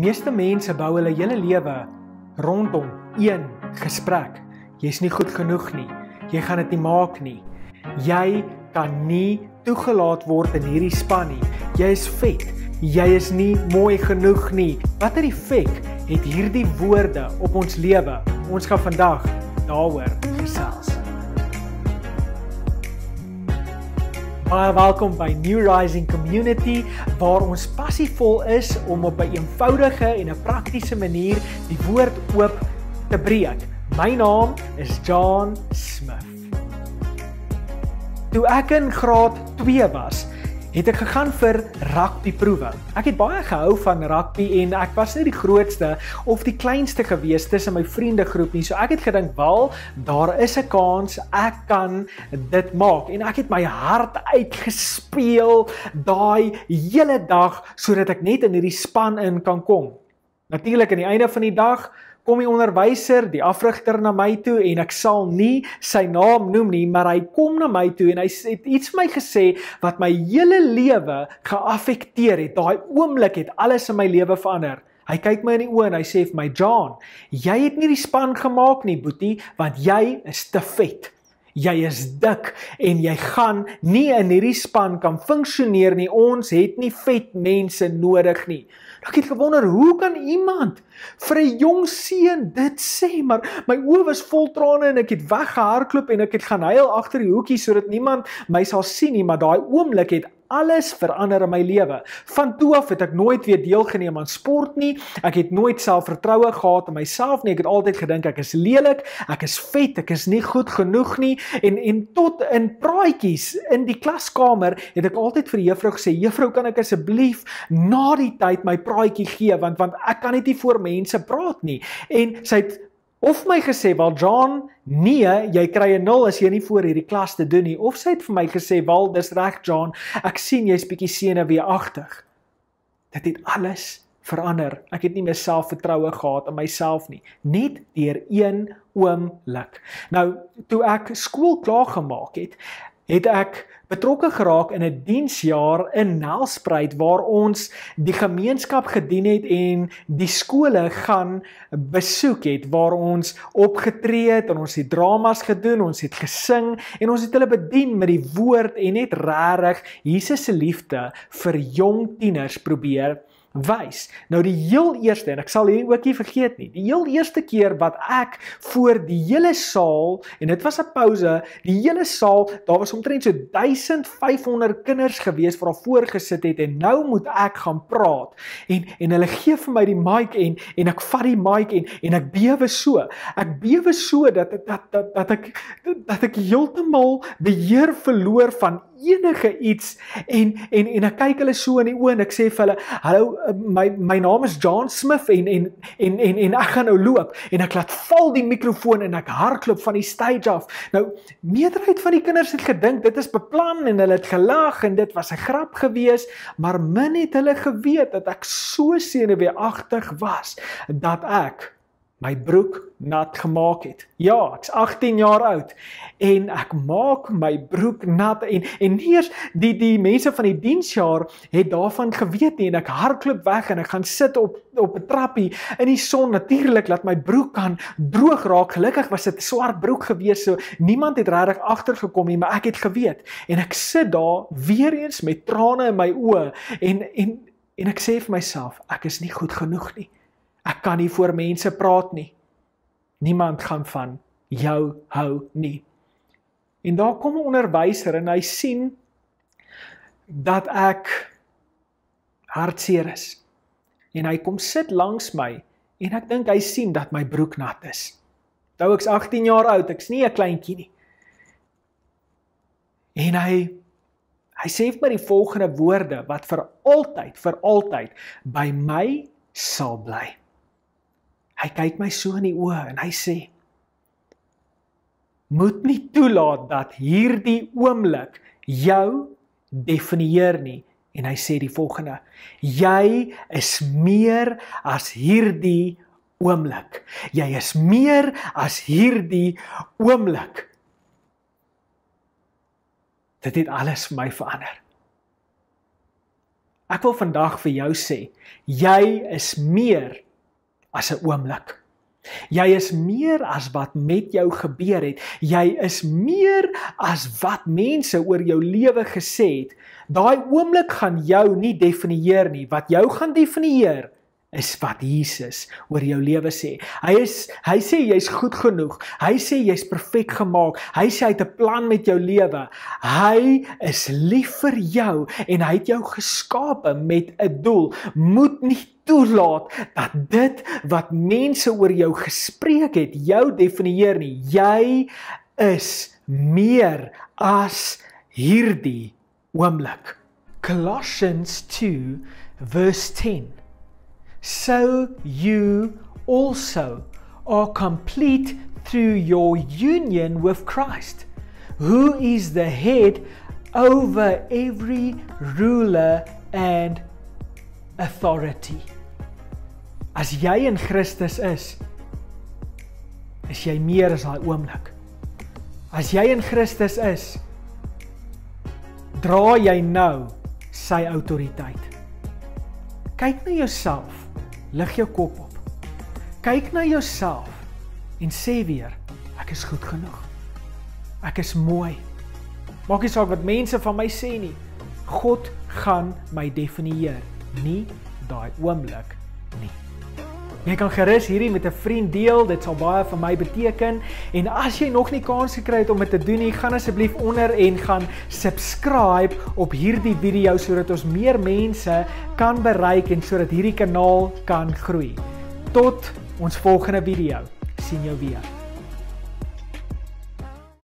Meeste mense bou hulle hele lewe rondom een gesprek. Jy's nie goed genoeg nie. Jy gaan dit nie maak nie. Jy kan nie toegelaat word in hierdie span nie. Jy is vet. Jy is nie mooi genoeg nie. Watter effek het hierdie woorde op ons lewe? Ons gaan vandag daaroor gesels. Baie welkom by New Rising Community waar ons passievol is om op 'n eenvoudige en 'n praktiese manier die woord oop te breek. My naam is John Smith. Toe ek in graad 2 was, het ek gegaan vir rugbyproewe. Ek het baie gehou van rugby en ek was nie die grootste of die kleinste gewees tussen my vriendegroep nie. So ek het gedink, "Wel, daar is 'n kans ek kan dit maak." En ek het my hart uitgespeel daai hele dag sodat ek net in hierdie span in kan kom. Natuurlik aan die einde van die dag kom die onderwyser, die afrigter na my toe en ek sal nie sy naam noem nie, maar hy kom na my toe en hy het iets vir my gesê wat my hele lewe geaffekteer het. Daai oomblik het alles in my lewe verander. Hy kyk my in die oë en hy sê vir my, "John, jy het nie die span gemaak nie, boetie, want jy is te vet." Jy is dik en jy gaan nie in hierdie span kan funksioneer nie. Ons het nie vet mense nodig nie. Ek het gewonder, hoe kan iemand vir 'n jong seun dit sê? Maar my oë was vol trane en ek het weggehardloop en ek het gaan huil agter die hoekie sodat niemand my sal sien nie, maar daai oomblik het alles verander in my lewe. Van toe af het ek nooit weer deelgeneem aan sport nie. Ek het nooit selfvertroue gehad in myself nie. Ek het altyd gedink ek is lelik, ek is vet, ek is nie goed genoeg nie. En en tot in praatjies in die klaskamer het ek altyd vir die juffrou gesê: "Juffrou, kan ek asseblief na die tyd my praatjie gee want want ek kan net nie voor mense praat nie." En sy het of my gesê, "Wel John, nee, jy kry 'n 0 as jy nie voor hierdie klas te doen nie." Of sy het vir my gesê, "Wel, dis reg John, ek sien jy's bietjie senuweeagtig." Dit het alles verander. Ek het nie meer selfvertroue gehad in myself nie, net deur een oomblik. Nou, toe ek skool klaar gemaak het, het ek betrokke geraak in 'n diensjaar in Nelspruit waar ons die gemeenskap gedien het en die skole gaan besoek het waar ons opgetree het en ons het dramas gedoen, ons het gesing en ons het hulle bedien met die woord en net regtig Jesus se liefde vir jong tieners probeer wys. Nou die heel eerste en ek sal hierdie ook nie vergeet nie. Die heel eerste keer wat ek voor die hele saal en dit was 'n pouse, die hele saal, daar was omtrent so 1500 kinders gewees wat daar voor gesit het en nou moet ek gaan praat. En en hulle gee vir my die mic en en ek vat die mic en en ek bewe so. Ek bewe so dat dat dat dat ek dat ek heeltemal beheer verloor van enige iets. En en en ek kyk hulle so in die oë en ek sê vir hulle hallo eh, my my naam is John Smith en en en en en ek gaan nou loop. En ek laat val die mikrofoon en ek hardloop van die stage af. Nou meerderheid van die kinders het gedink dit is beplan en hulle het gelag en dit was 'n grap gewees maar min het hulle geweet dat ek so senuweeagtig was dat ek my broek nat gemaak het. Ja, ek's 18 jaar oud en ek maak my broek nat en en nie eers die die mense van die diensjaar het daarvan geweet nie en ek hardloop weg en ek gaan sit op op 'n trappie in die son natuurlik laat my broek kan droog raak. Gelukkig was dit 'n swart broek gewees so niemand het regtig agtergekom nie, maar ek het geweet en ek sit daar weer eens met trane in my oë en en en ek sê vir myself ek is nie goed genoeg nie. Ek kan nie voor mense praat nie. Niemand gaan van jou hou nie. En daar kom 'n onderwyser en hy sien dat ek hartseer is. En hy kom sit langs my en ek dink hy sien dat my broek nat is. Nou ek's 18 jaar oud, ek's nie 'n kleintjie nie. En hy hy sê vir my die volgende woorde wat vir altyd, vir altyd by my sal bly. Hy kyk my so in die oë en hy sê: Moet nie toelaat dat hierdie oomblik jou definieer nie. En hy sê die volgende: Jy is meer as hierdie oomblik. Jy is meer as hierdie oomblik. Dit het alles vir my verander. Ek wil vandag vir jou sê, jy is meer as 'n oomblik. Jy is meer as wat met jou gebeur het. Jy is meer as wat mense oor jou lewe gesê het. Daai oomblik gaan jou nie definieer nie. Wat jou gaan definieer is wat Jesus oor jou lewe sê. Hy is hy sê jy's goed genoeg. Hy sê jy's perfek gemaak. Hy sê hy het 'n plan met jou lewe. Hy is lief vir jou en hy het jou geskape met 'n doel. Moet nie toelaat dat dit wat mense oor jou gespreek het jou definieer nie. Jy is meer as hierdie oomblik. Colossians 2 verse 10 so you also are complete through your union with Christ, who is the head over every ruler and authority. As jy in Christus is, is jy meer as daai oomblik. As jy in Christus is, dra jy nou sy autoriteit. Kyk na jouself lig jou kop op. Kyk na jouself en sê weer, ek is goed genoeg. Ek is mooi. Maak nie saak wat mense van my sê nie. God gaan my definieer, nie daai oomblik nie. Jy kan gerus hierdie met 'n vriend deel, dit sal baie vir my beteken. En as jy nog nie kans gekry het om dit te doen nie, gaan asseblief onder en gaan subscribe op hierdie video sodat ons meer mense kan bereik en sodat hierdie kanaal kan groei. Tot ons volgende video. sien jou weer.